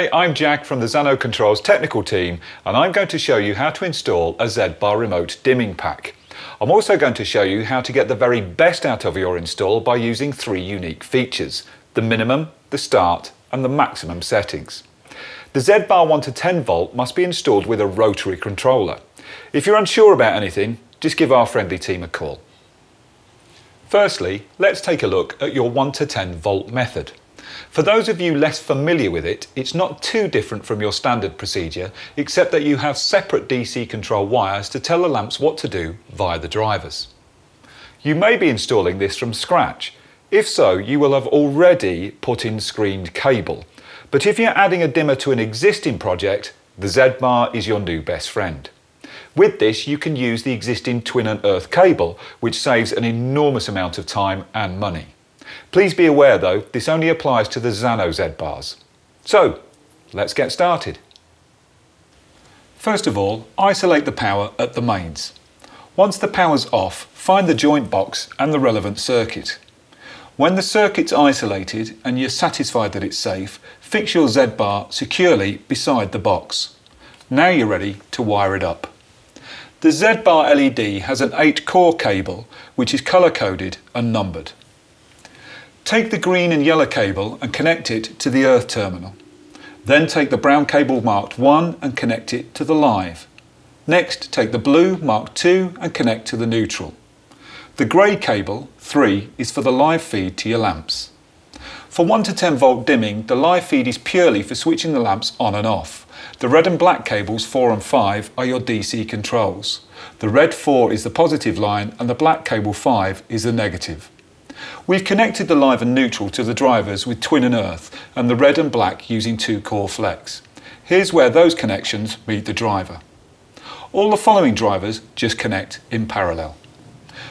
Hi, I'm Jack from the Zano Controls technical team and I'm going to show you how to install a Z-Bar remote dimming pack. I'm also going to show you how to get the very best out of your install by using three unique features, the minimum, the start and the maximum settings. The Z-Bar 1 to 10 volt must be installed with a rotary controller. If you're unsure about anything, just give our friendly team a call. Firstly, let's take a look at your 1 to 10 volt method. For those of you less familiar with it, it's not too different from your standard procedure, except that you have separate DC control wires to tell the lamps what to do via the drivers. You may be installing this from scratch. If so, you will have already put in screened cable. But if you're adding a dimmer to an existing project, the Z-Bar is your new best friend. With this, you can use the existing twin and earth cable, which saves an enormous amount of time and money. Please be aware though, this only applies to the Zano Z-bars. So, let's get started. First of all, isolate the power at the mains. Once the power's off, find the joint box and the relevant circuit. When the circuit's isolated and you're satisfied that it's safe, fix your Z-bar securely beside the box. Now you're ready to wire it up. The Z-bar LED has an 8 core cable which is colour coded and numbered. Take the green and yellow cable and connect it to the earth terminal. Then take the brown cable marked 1 and connect it to the live. Next take the blue marked 2 and connect to the neutral. The grey cable, 3, is for the live feed to your lamps. For 1 to 10 volt dimming, the live feed is purely for switching the lamps on and off. The red and black cables 4 and 5 are your DC controls. The red 4 is the positive line and the black cable 5 is the negative. We've connected the live and neutral to the drivers with twin and earth and the red and black using two core flex. Here's where those connections meet the driver. All the following drivers just connect in parallel.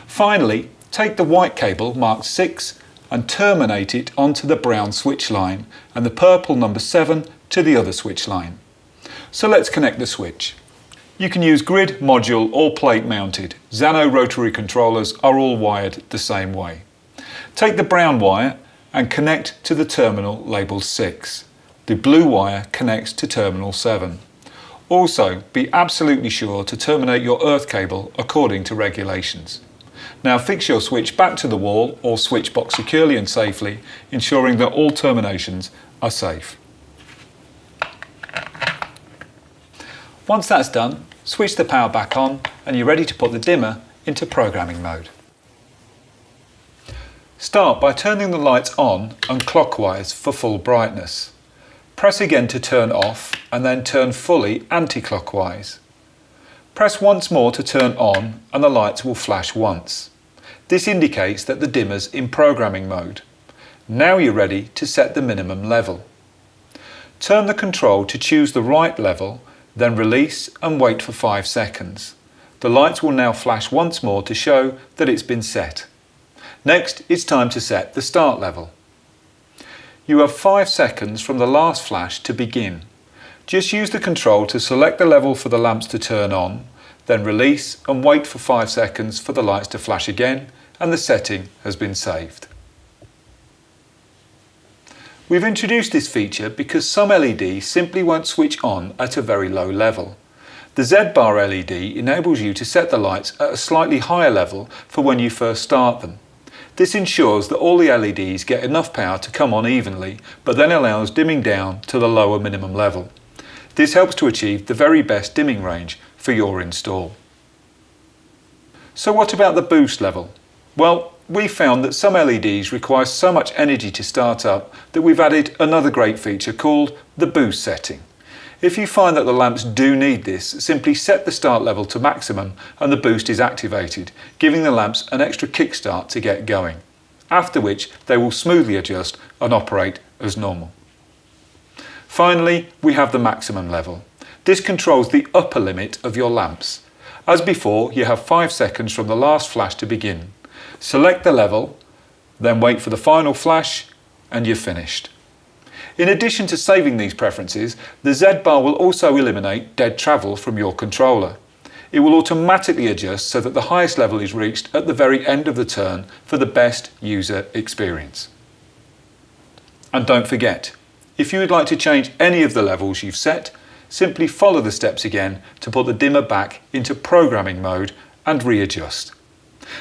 Finally, take the white cable marked 6 and terminate it onto the brown switch line and the purple number 7 to the other switch line. So let's connect the switch. You can use grid, module or plate mounted. Zano rotary controllers are all wired the same way. Take the brown wire and connect to the terminal labelled 6. The blue wire connects to terminal 7. Also, be absolutely sure to terminate your earth cable according to regulations. Now fix your switch back to the wall or switch box securely and safely, ensuring that all terminations are safe. Once that's done, switch the power back on and you're ready to put the dimmer into programming mode. Start by turning the lights on and clockwise for full brightness. Press again to turn off and then turn fully anti-clockwise. Press once more to turn on and the lights will flash once. This indicates that the dimmer's in programming mode. Now you're ready to set the minimum level. Turn the control to choose the right level, then release and wait for 5 seconds. The lights will now flash once more to show that it's been set. Next, it's time to set the start level. You have 5 seconds from the last flash to begin. Just use the control to select the level for the lamps to turn on, then release and wait for 5 seconds for the lights to flash again and the setting has been saved. We've introduced this feature because some LEDs simply won't switch on at a very low level. The Z-bar LED enables you to set the lights at a slightly higher level for when you first start them. This ensures that all the LEDs get enough power to come on evenly, but then allows dimming down to the lower minimum level. This helps to achieve the very best dimming range for your install. So what about the boost level? Well, we found that some LEDs require so much energy to start up that we've added another great feature called the boost setting. If you find that the lamps do need this, simply set the start level to maximum and the boost is activated, giving the lamps an extra kickstart to get going, after which they will smoothly adjust and operate as normal. Finally, we have the maximum level. This controls the upper limit of your lamps. As before, you have 5 seconds from the last flash to begin. Select the level, then wait for the final flash and you're finished. In addition to saving these preferences, the Z-bar will also eliminate dead travel from your controller. It will automatically adjust so that the highest level is reached at the very end of the turn for the best user experience. And don't forget, If you would like to change any of the levels you've set, simply follow the steps again to put the dimmer back into programming mode and readjust.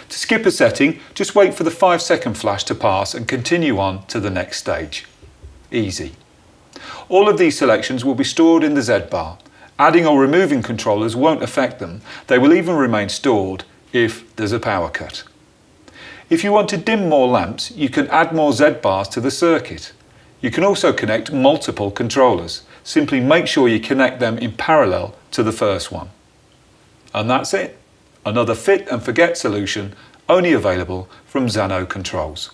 To skip a setting, just wait for the 5 second flash to pass and continue on to the next stage. Easy. All of these selections will be stored in the Z-bar. Adding or removing controllers won't affect them. They will even remain stored if there's a power cut. If you want to dim more lamps, you can add more Z-bars to the circuit. You can also connect multiple controllers. Simply make sure you connect them in parallel to the first one. And that's it. Another fit and forget solution only available from Zano Controls.